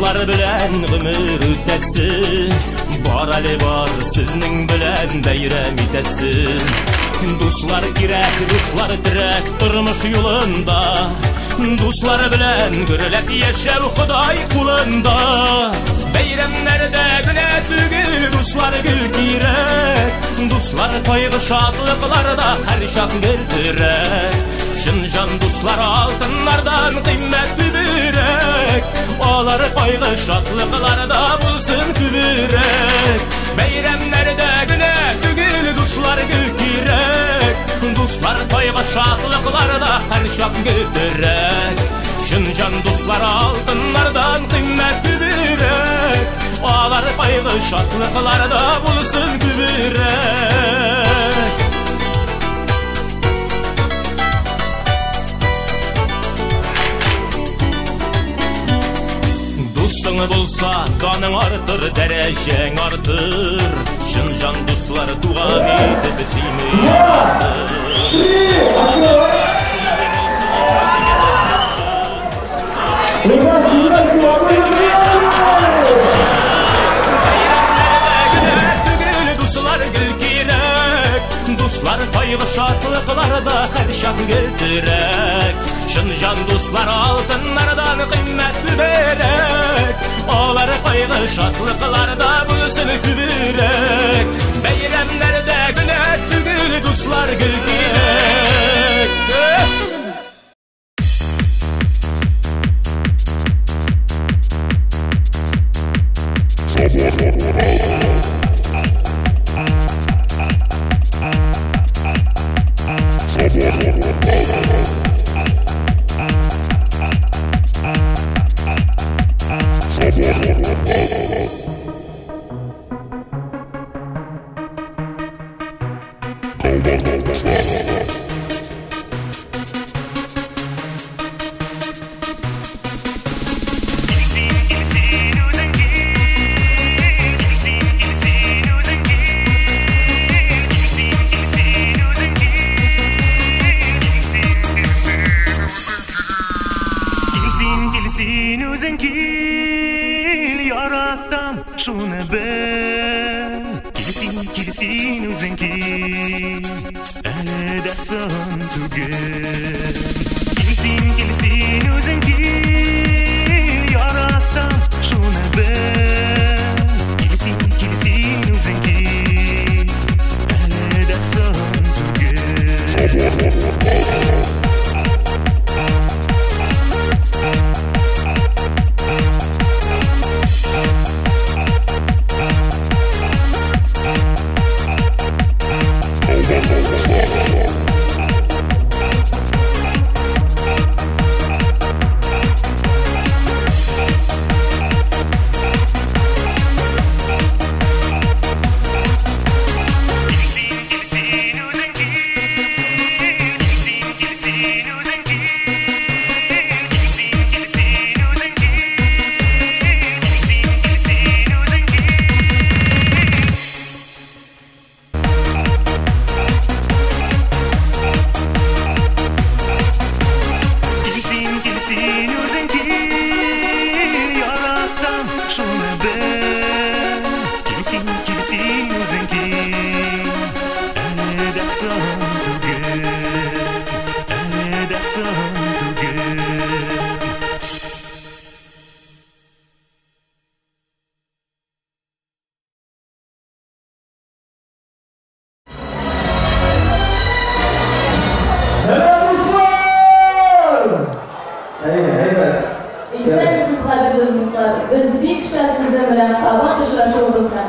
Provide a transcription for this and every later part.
Dostlar bilen ömür ötesi Bar ali bar sizning bilen bayram etesi Dostlar kirek, dostlar direk Turmuş yolunda. Dostlar bilen gürlep yaşav Xudoy qulunda Bayramlarda güne tugil Dostlar gül kirek Dostlar toygı şadlıqlarda Her şak güldirek Şınjan dostlar altınlardan Şadlıqlarda bulsun kübürek Bayramlarda güne tugil Dostlar gül kirek Dostlar toygı şadlıqlarda Her şak güldirek Şınjan dostlar altınlardan qimmat bübürek Olar toygı şadlıqlarda bulsun kübürek bulsa qanın artır dərəcəng artır. Şınjan dostlar duğan edib seni artır Rıbaq, rıbaq, rıbaq Haylı şatlıklarda bulsun kübürek Beyramlarda güneş tügül dostlar gül giyerek Sabah sabah sabah. Thank you. Yarattım şunu ben Gelsin gelsin özün gel edersin tügel Gelsin gelsin özün gel yarattım şunu ben Gelsin gelsin өзбек шахматы білән қалған ұшырашуымызға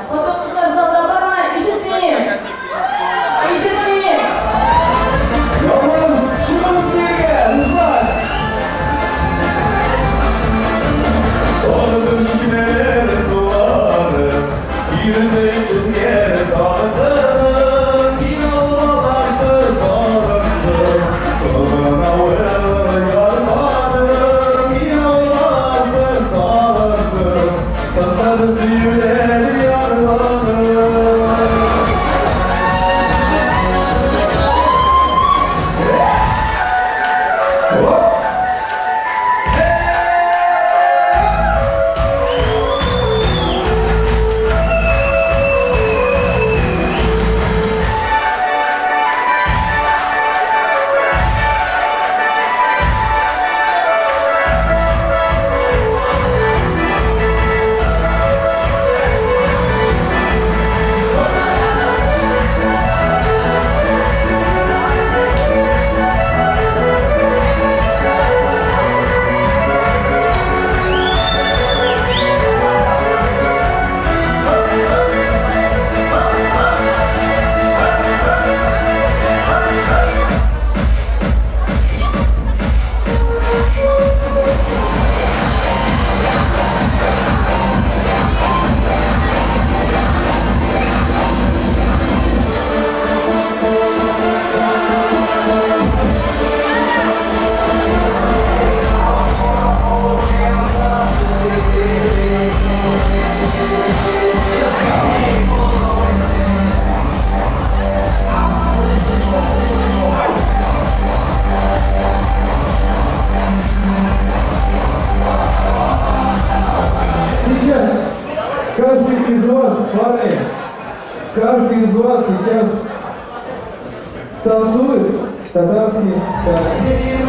Каждый из вас, парни, каждый из вас сейчас танцует татарский танец.